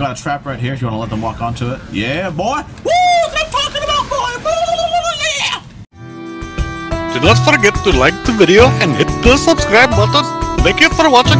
got a trap right here if you want to let them walk onto it. Yeah, boy. Woo! That's I'm talking about, boy. Woo! Yeah. Do not forget to like the video and hit the subscribe button. Thank you for watching.